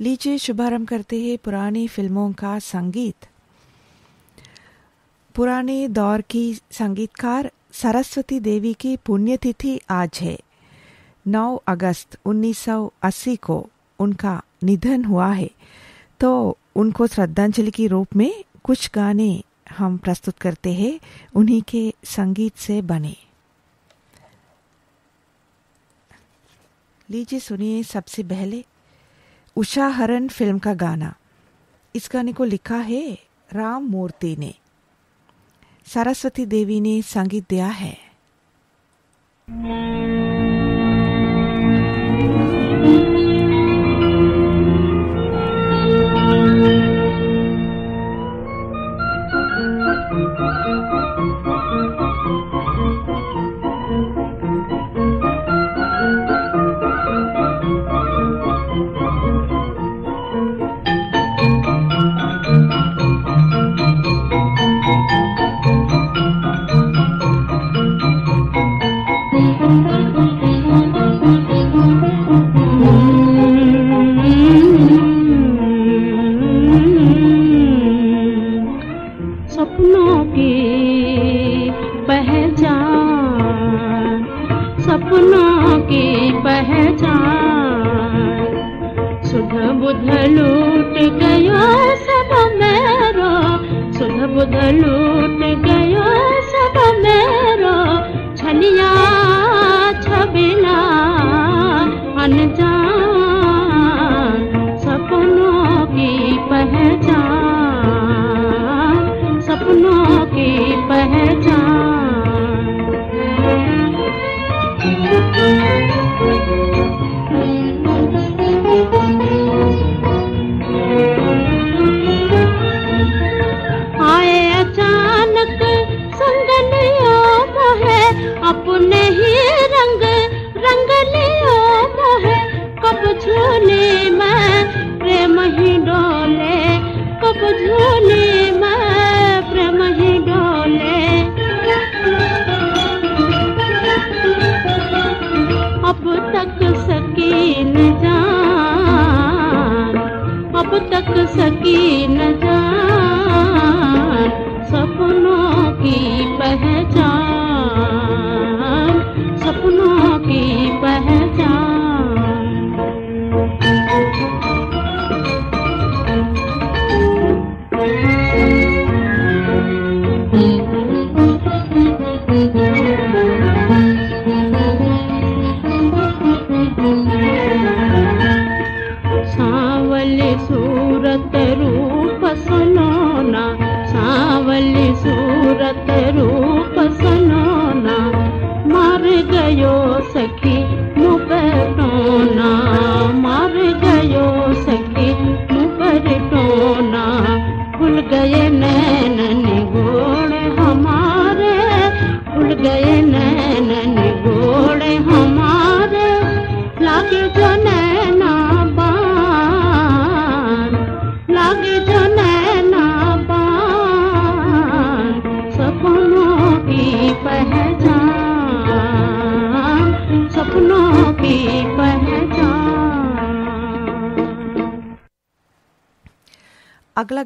लीजिए, शुभारंभ करते हैं पुरानी फ़िल्मों का संगीत। पुराने दौर की संगीतकार सरस्वती देवी की पुण्यतिथि आज है। 9 अगस्त 1980 को उनका निधन हुआ है। तो उनको श्रद्धांजलि के रूप में कुछ गाने हम प्रस्तुत करते हैं, उन्हीं के संगीत से बने। लीजिए, सुनिए सबसे पहले उषा हरण फ़िल्म का गाना। इस गाने को लिखा है राम मूर्ति ने। सरस्वती देवी ने संगीत दिया है।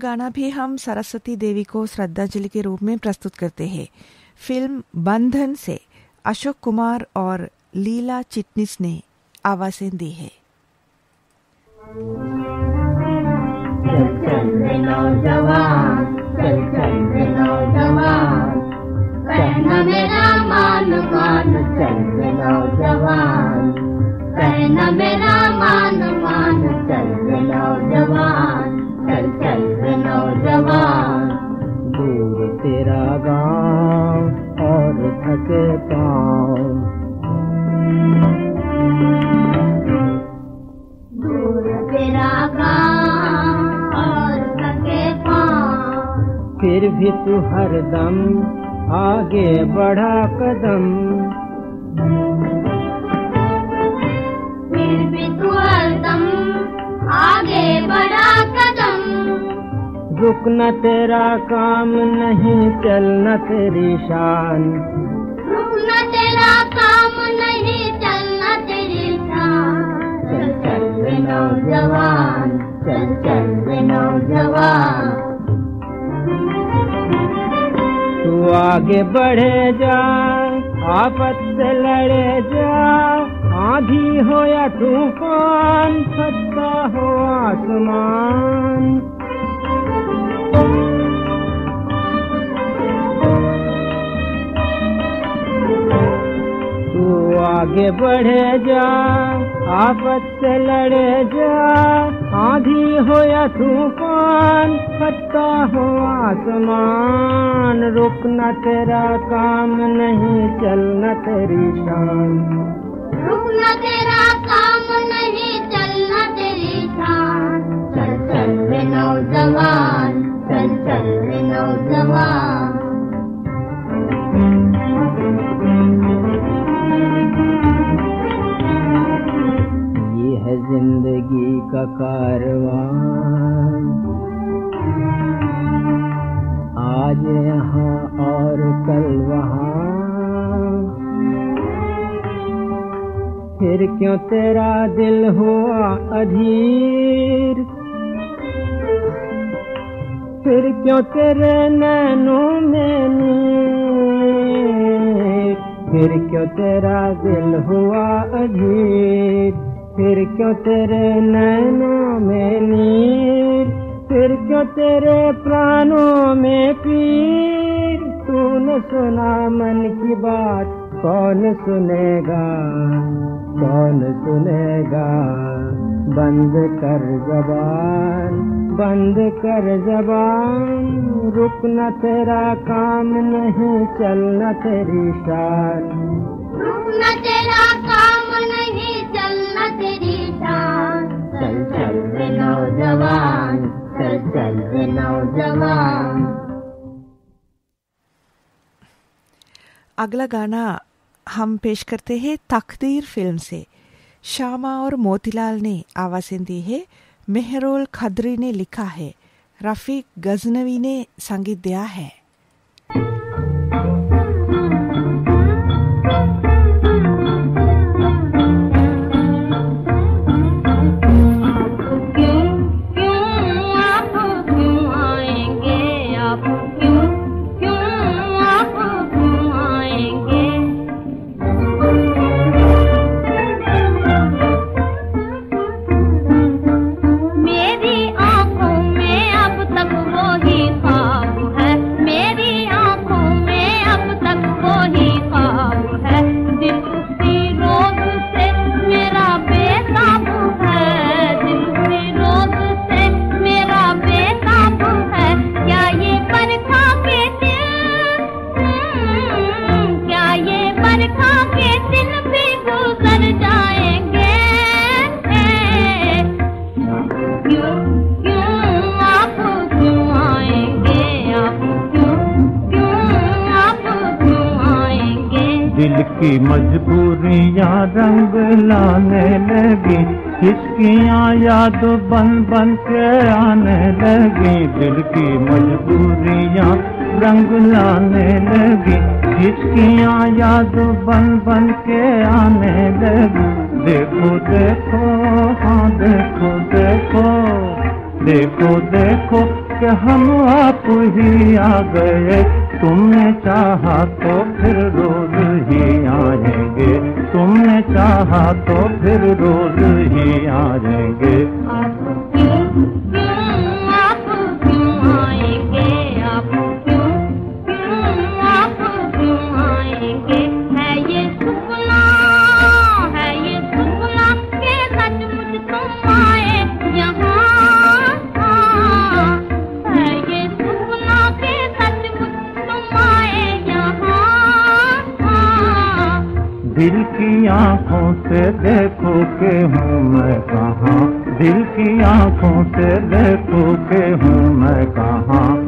गाना भी हम सरस्वती देवी को श्रद्धांजलि के रूप में प्रस्तुत करते हैं। फ़िल्म बंधन से अशोक कुमार और लीला चिटनिस ने आवाज़ें दी है। चल चल। तेरा गाँव और थके पाँव। दूर तेरा गाँव और थके पाँव। फिर भी तू हरदम आगे बढ़ा कदम। फिर भी तू हरदम आगे बढ़ा कदम। रुकना तेरा काम नहीं चलना तेरी शान। रुकना तेरा काम नहीं चलना तेरी शान। चल चल रे नौजवान चल चल रे नौजवान। तू आगे बढ़े जा आपत से लड़े जा आधी हो या तूफ़ान फटता हो आसमान। आगे बढ़े जा आपत से लड़े जा। आधी हो या तूफ़ान, पत्ता हो आसमान। रुकना तेरा काम नहीं चलना तेरी शान। रुकना तेरा काम नहीं चलना तेरी शान। चल चल नौजवान। चल ये है ज़िंदगी का कारवां आज यहाँ और कल वहाँ। फिर क्यों तेरा दिल हुआ अधीर? फिर क्यों तेरे नैनों में नीर? फिर क्यों तेरा दिल हुआ अधीर फिर क्यों तेरे नैनों में नीर? फिर क्यों तेरे प्राणों में पीर? तूने सुना मन की बात, कौन सुनेगा? कौन सुनेगा? बंद कर जबान बंद कर जबान। रुकना तेरा काम नहीं चलना तेरी शान। रुकना तेरा काम नहीं चलना तेरी शान। चल चल रे नौजवान। चल चल रे नौजवान। अगला गाना हम पेश करते हैं तकदीर फ़िल्म से। श्यामा और मोतीलाल ने आवाज़ें दी है। मेहरोल खदरी ने लिखा है। रफीक गजनवी ने संगीत दिया है। याद बन बन के आने लगी। देखो देखो हाँ देखो देखो देखो देखो कि हम आप ही आ गए। तुमने चाहा तो फिर रोज ही आएँगे। तुमने चाहा तो फिर रोज ही आएँगे। आँखों से देखो के हूँ मैं कहाँ? दिल की आँखों से देखो के हूँ मैं कहाँ?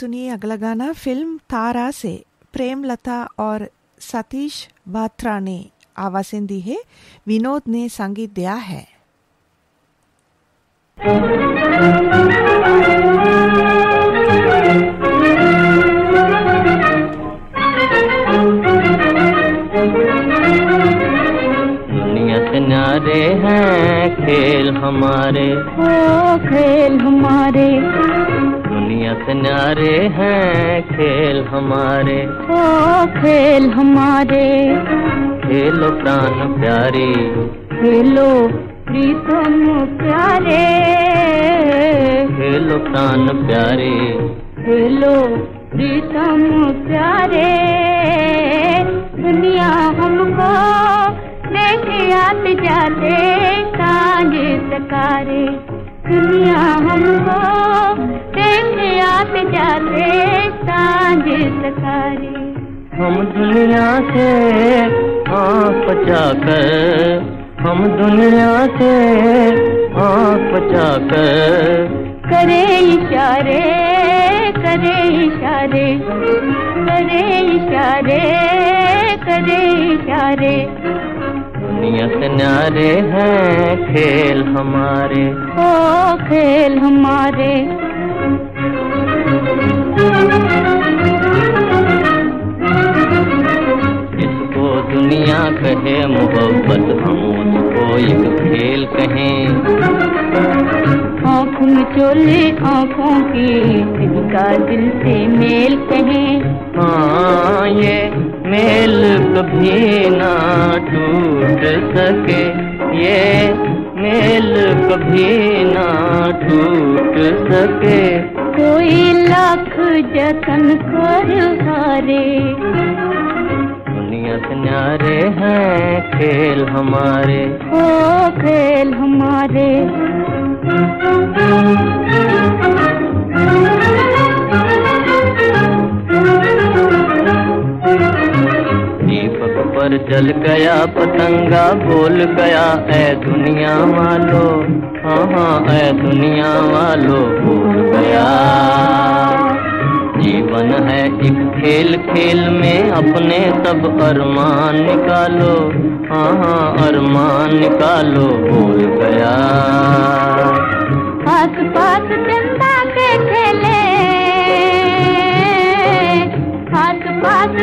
सुनिए अगला गाना फ़िल्म तारा से। प्रेमलता और सतीश बात्रा ने आवाज़ें दी है। विनोद ने संगीत दिया है। हैं खेल हमारे। ओ खेल हमारे। न्यारे हैं खेल हमारे। ओ खेल हमारे। खेलो प्राण प्यारे। खेलो प्रीतम प्यारे। खेलो प्राण प्यारे। खेलो प्रीतम प्यारे। दुनिया हमको आते जाते साँझ सकारे दुनिया हमको लेके आते जाते साँझ सकारे हम दुनिया से आँख बचा कर हम दुनिया से आँख बचा कर करे इशारे करे इशारे करे इशारे करे इशारे। दुनिया से न्यारे हैं खेल हमारे। ओ खेल हमारे। इनका दिल से मेल कहें हाँ ये मेल कभी ना टूट सके। ये मेल कभी ना टूट सके। कोई लाख जतन कर हारे। दुनिया से न्यारे हैं खेल हमारे। ओ खेल हमारे। जल गया, पतंगा बोल गया, ऐ दुनिया वालो हाँ हाँ ऐ दुनिया वालो बोल गया। जीवन है एक खेल खेल में अपने सब अरमान निकालो हाँ हाँ अरमान निकालो बोल गया। आस पास चंदा के खेले आस पास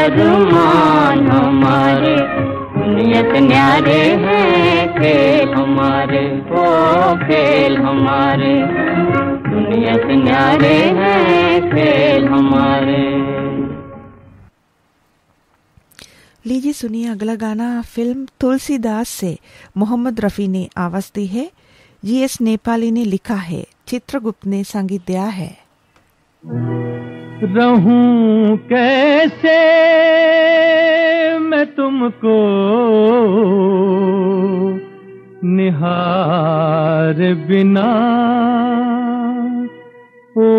अरमान हमारे, नियत न्यारे हैं खेल हमारे ओ खेल हमारे। नियत न्यारे हैं खेल हमारे। लीजिए सुनिए अगला गाना, फ़िल्म तुलसीदास से मोहम्मद रफी ने आवाज़ दी है। जीएस नेपाली ने लिखा है, चित्रगुप्त ने संगीत दिया है। रहूँ कैसे मैं तुमको निहार बिना? ओ,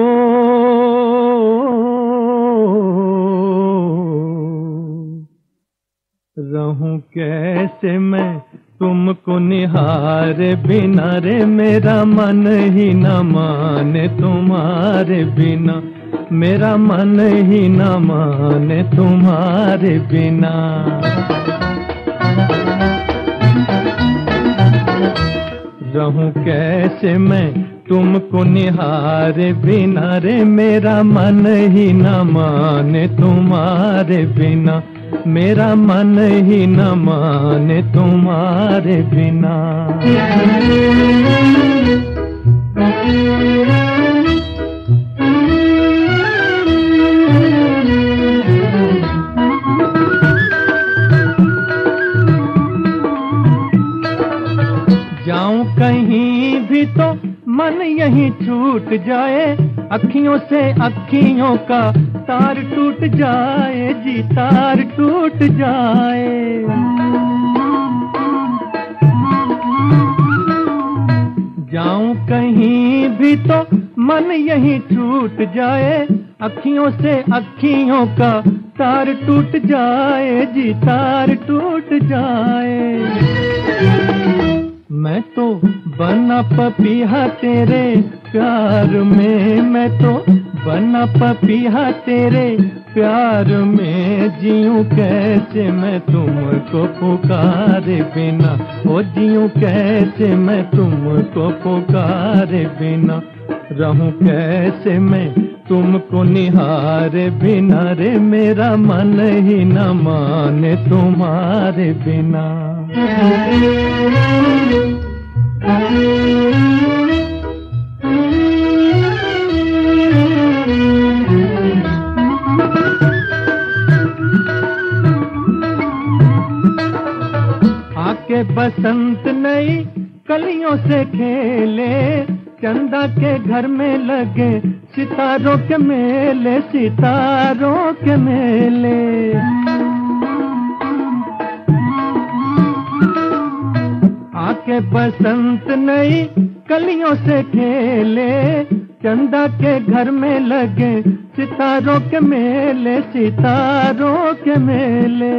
रहूँ कैसे मैं तुमको निहार बिना? रे मेरा मन ही न माने तुम्हारे बिना। मेरा मन ही न माने तुम्हारे बिना। रहूँ कैसे मैं तुमको निहार बिना? रे, मेरा मन ही न माने तुम्हारे बिना। मेरा मन ही न माने तुम्हारे बिना। अखियों से अखियों का तार टूट जाए, जी तार टूट जाए। जाऊँ कहीं भी तो मन यही टूट जाए, अखियों से अखियों का तार टूट जाए, जी तार टूट जाए। मैं तो बना पपीहा तेरे प्यार में। मैं तो बना पपीहा तेरे प्यार में। जीऊं कैसे मैं तुमको पुकारे बिना। ओ जीऊं कैसे मैं तुमको पुकारे बिना। रहूँ कैसे मैं तुमको निहारे बिना रे मेरा मन ही न माने तुम्हारे बिना। आके बसंत नई कलियों से खेले, चंदा के घर में लगे सितारों के मेले, सितारों के मेले। आके बसंत नई कलियों से खेले, चंदा के घर में लगे सितारों के मेले, सितारों के मेले।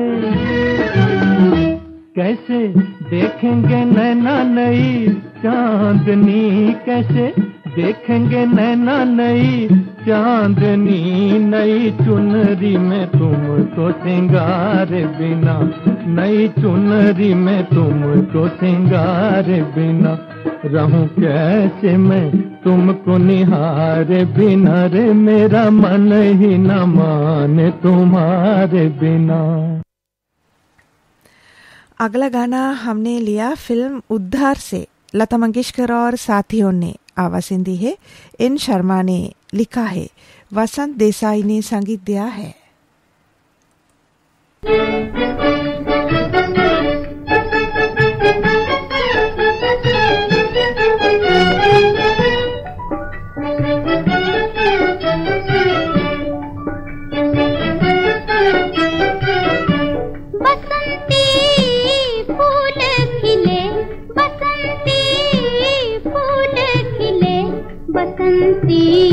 कैसे देखेंगे नैना नई चांदनी, कैसे देखेंगे नैना नई, चांदनी नई, चुनरी में तुमको सिंगार बिना। नई चुनरी में तुमको सिंगार बिना। रहूँ कैसे मैं तुमको निहारे बिना? रे मेरा मन ही न माने तुम्हारे बिना। अगला गाना हमने लिया फ़िल्म उद्धार से, लता मंगेशकर और साथियों ने। आवाज़ है। इन शर्मा ने लिखा है वसंत देसाई ने संगीत दिया है। बसंती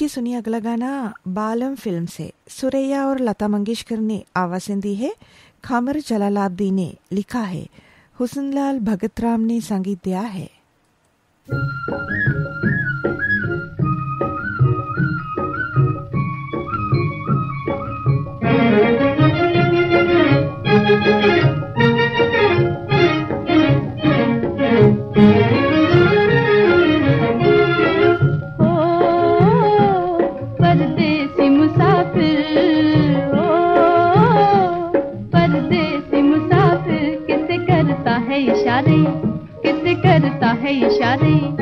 लीजिए सुनिए अगला गाना बालम फ़िल्म से। सुरैया और लता मंगेशकर ने आवाज़ें दी है। खामर जलालाब्दी ने लिखा है। हुसनलाल भगत राम ने संगीत दिया है। thank you करता है इशारे।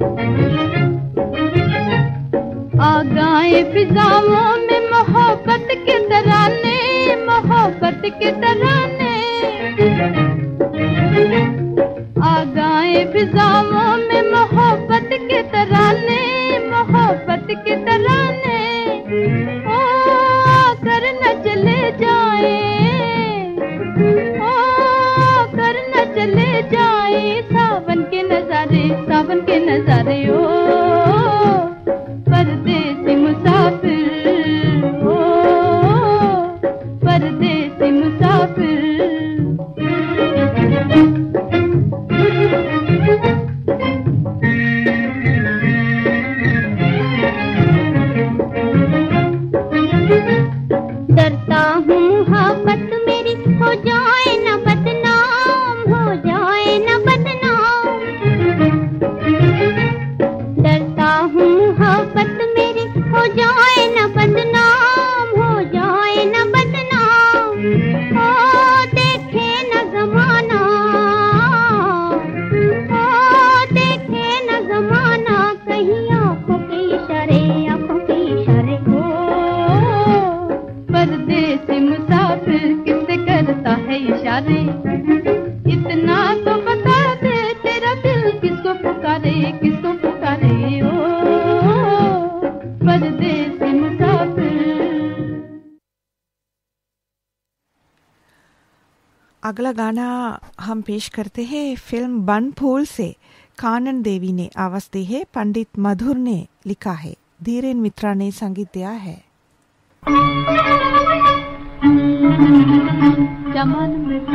Thank you. अगला गाना हम पेश करते हैं फ़िल्म बन फूल से। कानन देवी ने आवाज़ दी है, पंडित मधुर ने लिखा है। धीरेन मित्रा ने संगीत दिया है। चमन में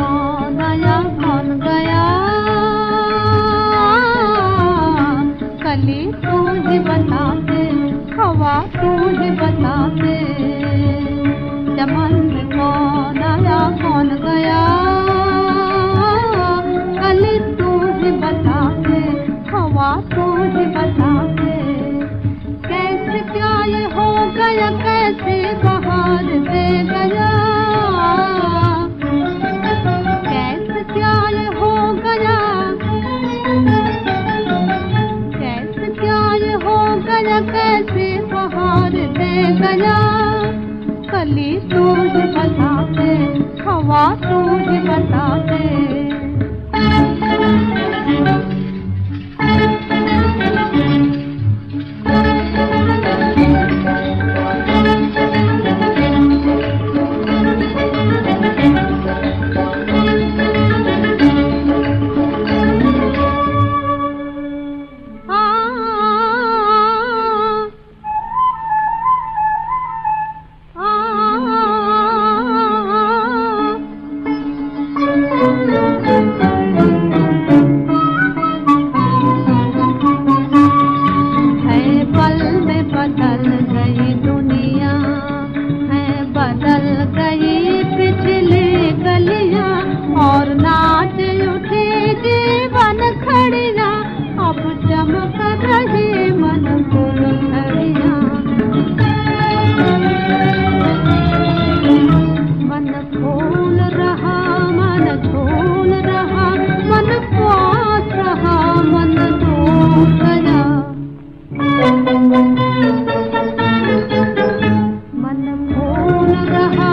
रहा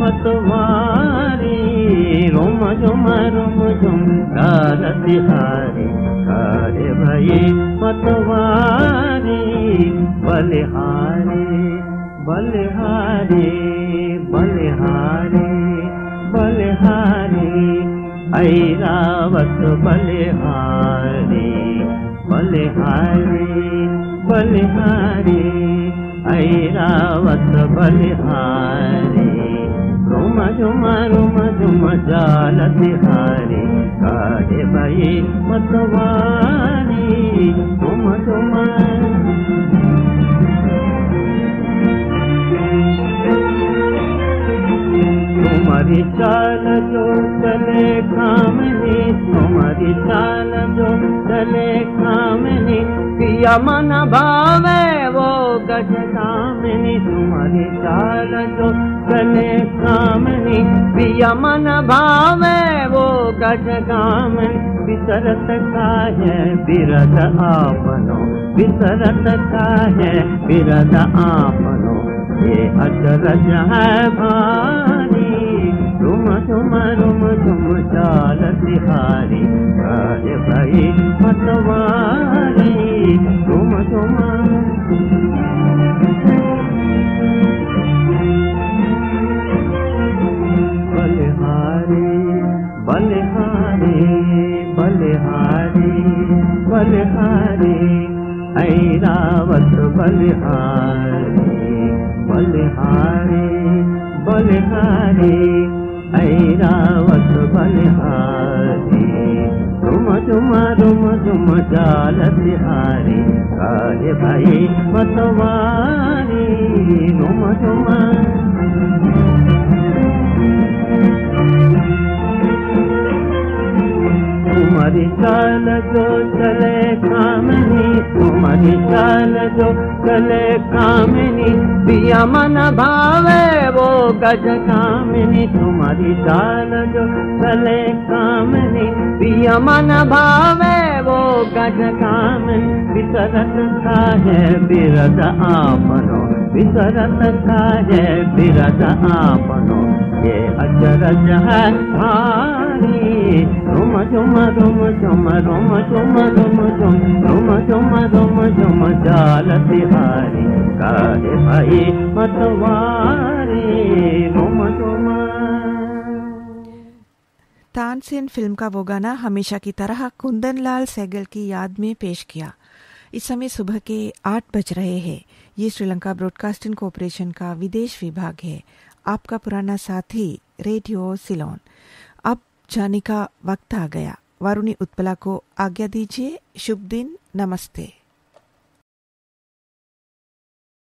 मतवारी रुम झुम रुम झुम जाल तिहारी अरे भई मतवारी बलिहारी बलिहारी बलिहारी बलिहारी, ऐरावत बलिहारी बलिहारी बलिहारी, ऐरावत बलिहारी। रुम झुम रुम झुम तिहारी काढ़े भई मतवारी झुम झुम तुम्हारी चाल जो चले खामनी तुम्हारी चाल जो चले खामनी पिया मन भावे वो गज कामनी तुम्हारी चाल जो चले खामनी पिया मन भावे वो गज कामनी विसरत का है बिरद आपनो। विसरत का है बिरद आपनो। ये अचरज है भारी। तुम तुम रुम तुम चाल तिहारी भाई पतवारी। तुम बलिहारी ऐरावत बलिहारी बलिहारी बलिहारी ऐरावत बलिहारी तुम तुम रुम तुम चाल तिहारी काहे भाई मतवारी रुम तुम तुम्हारी चाल जो चले कामनी तुम्हारी चाल जो चले कामनी पिया मन भावे वो गज कामनी तुम्हारी चाल जो चले कामनी पिया मन भावे वो गज कामनी विसरत का है बिरद आपनो विसरत का है बिरद आपनो ये अचरज है भारी रुम झुम रुम झुम रुम झुम रुम झुम रुम झुम रुम झुम जाल तिहारी काहे भाई मतवारी रुम झुम तानसेन फ़िल्म का वो गाना हमेशा की तरह कुंदन लाल सैगल की याद में पेश किया। इस समय सुबह के आठ बज रहे हैं। ये श्रीलंका ब्रॉडकास्टिंग कॉरपोरेशन का विदेश विभाग है। आपका पुराना साथी, रेडियो सिलोन। अब जाने का वक्त आ गया। वरुणी उत्पला को आज्ञा दीजिए। शुभ दिन। नमस्ते।